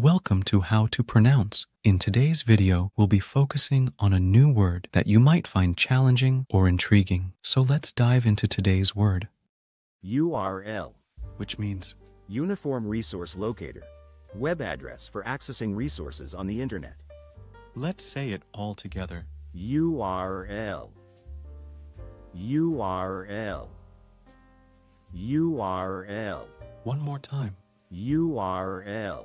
Welcome to How to Pronounce. In today's video, we'll be focusing on a new word that you might find challenging or intriguing. So let's dive into today's word, URL which means Uniform Resource Locator web address for accessing resources on the internet. let's say it all together. URL URL URL One more time. URL